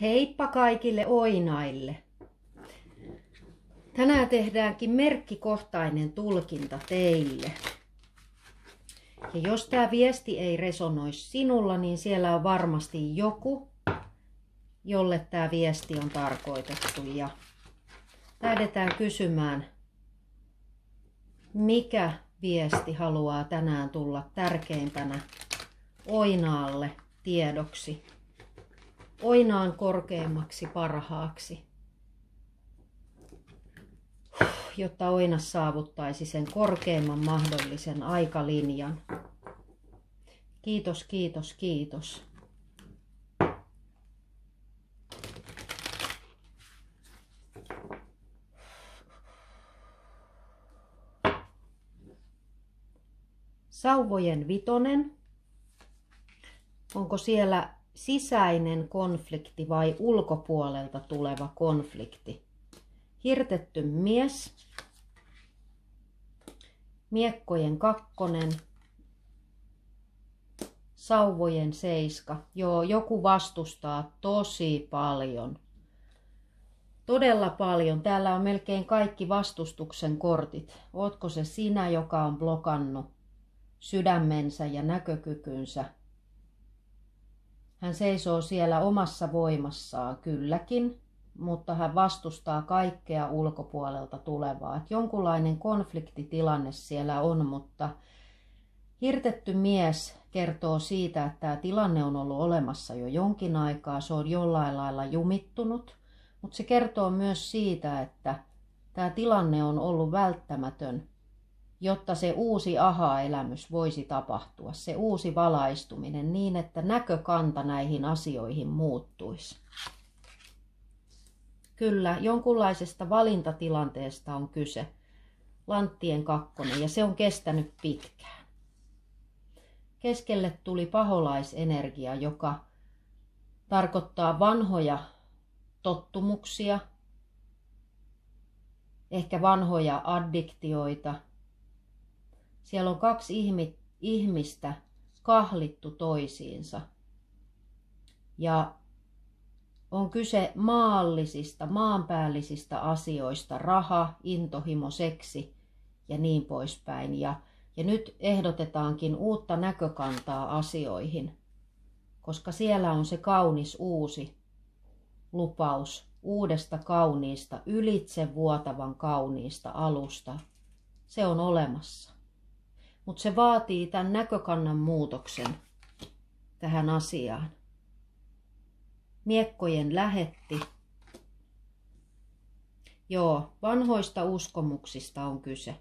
Heippa kaikille oinaille! Tänään tehdäänkin merkkikohtainen tulkinta teille. Ja jos tämä viesti ei resonoi sinulla, niin siellä on varmasti joku, jolle tämä viesti on tarkoitettu. Ja lähdetään kysymään, mikä viesti haluaa tänään tulla tärkeimpänä Oinaalle tiedoksi. Oinaan korkeammaksi parhaaksi, jotta Oina saavuttaisi sen korkeimman mahdollisen aikalinjan. Kiitos, kiitos, kiitos. Sauvojen vitonen. Onko siellä sisäinen konflikti vai ulkopuolelta tuleva konflikti? Hirtetty mies. Miekkojen kakkonen. Sauvojen seiska. Joo, joku vastustaa tosi paljon. Todella paljon. Täällä on melkein kaikki vastustuksen kortit. Ootko se sinä, joka on blokannut sydämensä ja näkökykynsä. Hän seisoo siellä omassa voimassaan kylläkin, mutta hän vastustaa kaikkea ulkopuolelta tulevaa. Et jonkunlainen konfliktitilanne siellä on, mutta hirtetty mies kertoo siitä, että tämä tilanne on ollut olemassa jo jonkin aikaa. Se on jollain lailla jumittunut, mutta se kertoo myös siitä, että tämä tilanne on ollut välttämätön jotta se uusi aha-elämys voisi tapahtua, se uusi valaistuminen niin, että näkökanta näihin asioihin muuttuisi. Kyllä, jonkunlaisesta valintatilanteesta on kyse. Lanttien kakkonen, ja se on kestänyt pitkään. Keskelle tuli paholaisenergia, joka tarkoittaa vanhoja tottumuksia, ehkä vanhoja addiktioita – siellä on kaksi ihmistä kahlittu toisiinsa. Ja on kyse maallisista, maanpäällisistä asioista, raha, intohimo, seksi ja niin poispäin. Ja, ja nyt ehdotetaankin uutta näkökantaa asioihin, koska siellä on se kaunis uusi lupaus uudesta kauniista, ylitse vuotavan kauniista alusta. Se on olemassa. Mutta se vaatii tämän näkökannan muutoksen tähän asiaan. Miekkojen lähetti. Joo, vanhoista uskomuksista on kyse.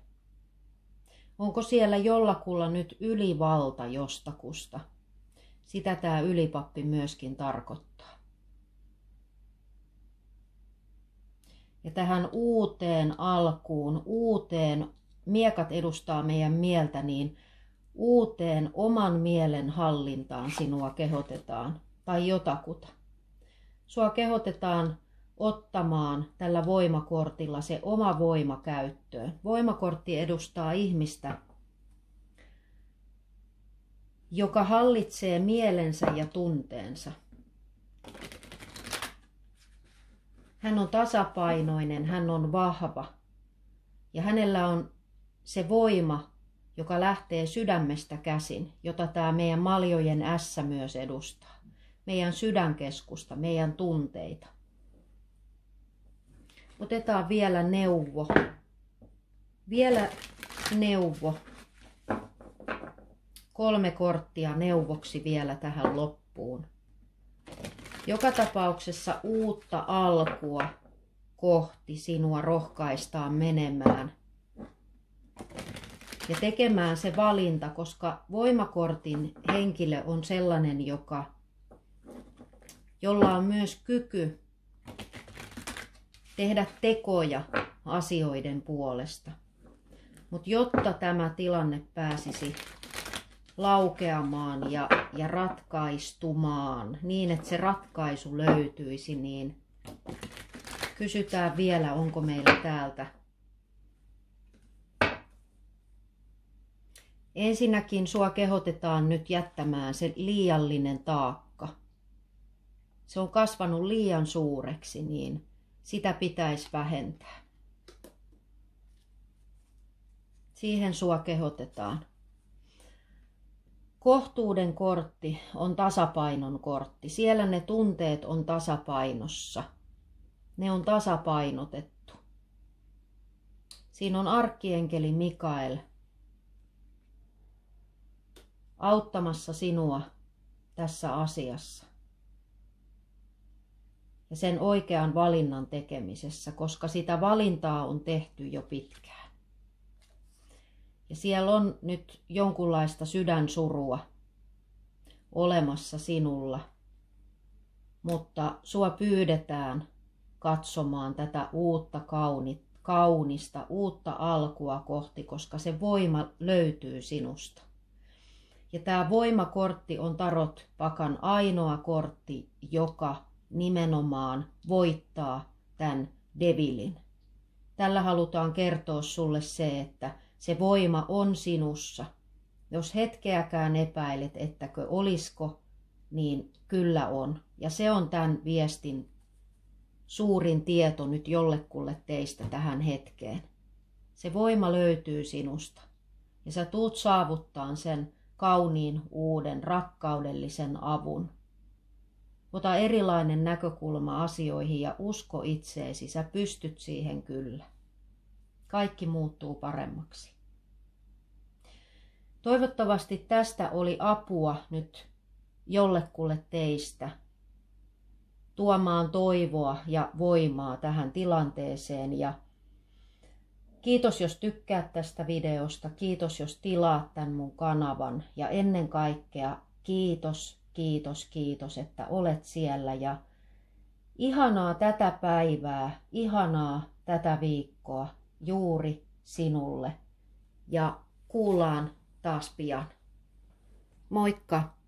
Onko siellä jollakulla nyt ylivalta jostakusta? Sitä tämä ylipappi myöskin tarkoittaa. Ja tähän uuteen alkuun, uuteen miekat edustaa meidän mieltä, niin uuteen oman mielen hallintaan sinua kehotetaan tai jotakuta. Sua kehotetaan ottamaan tällä voimakortilla se oma voima käyttöön. Voimakortti edustaa ihmistä, joka hallitsee mielensä ja tunteensa. Hän on tasapainoinen, hän on vahva ja hänellä on se voima, joka lähtee sydämestä käsin, jota tämä meidän maljojen ässä myös edustaa. Meidän sydänkeskusta, meidän tunteita. Otetaan vielä neuvo. Vielä neuvo. Kolme korttia neuvoksi vielä tähän loppuun. Joka tapauksessa uutta alkua kohti sinua rohkaistaan menemään – ja tekemään se valinta, koska voimakortin henkilö on sellainen, joka, jolla on myös kyky tehdä tekoja asioiden puolesta. Mutta jotta tämä tilanne pääsisi laukeamaan ja, ja ratkaistumaan niin, että se ratkaisu löytyisi, niin kysytään vielä, onko meillä täältä Ensinnäkin sua kehotetaan nyt jättämään se liiallinen taakka. se on kasvanut liian suureksi, niin sitä pitäisi vähentää. Siihen sua kehotetaan. Kohtuuden kortti on tasapainon kortti. Siellä ne tunteet on tasapainossa. Ne on tasapainotettu. Siinä on arkkienkeli Mikael auttamassa sinua tässä asiassa ja sen oikean valinnan tekemisessä, koska sitä valintaa on tehty jo pitkään. Ja siellä on nyt jonkunlaista sydänsurua olemassa sinulla, mutta sua pyydetään katsomaan tätä uutta kaunista, uutta alkua kohti, koska se voima löytyy sinusta. Ja tämä voimakortti on Tarot Pakan ainoa kortti, joka nimenomaan voittaa tämän devilin. Tällä halutaan kertoa sulle se, että se voima on sinussa. Jos hetkeäkään epäilet, ettäkö olisko, niin kyllä on. Ja se on tämän viestin suurin tieto nyt jollekulle teistä tähän hetkeen. Se voima löytyy sinusta. Ja sä tuut saavuttaan sen kauniin uuden rakkaudellisen avun. Ota erilainen näkökulma asioihin ja usko itseesi, sä pystyt siihen kyllä. Kaikki muuttuu paremmaksi. Toivottavasti tästä oli apua nyt jollekulle teistä tuomaan toivoa ja voimaa tähän tilanteeseen ja Kiitos jos tykkäät tästä videosta, kiitos jos tilaat tämän mun kanavan. Ja ennen kaikkea kiitos, kiitos, kiitos, että olet siellä. Ja ihanaa tätä päivää, ihanaa tätä viikkoa juuri sinulle. Ja kuullaan taas pian. Moikka!